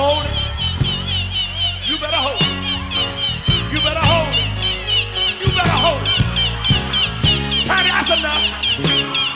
Hold it. You better hold it. You better hold it. You better hold it. Tiny, that's enough. Enough.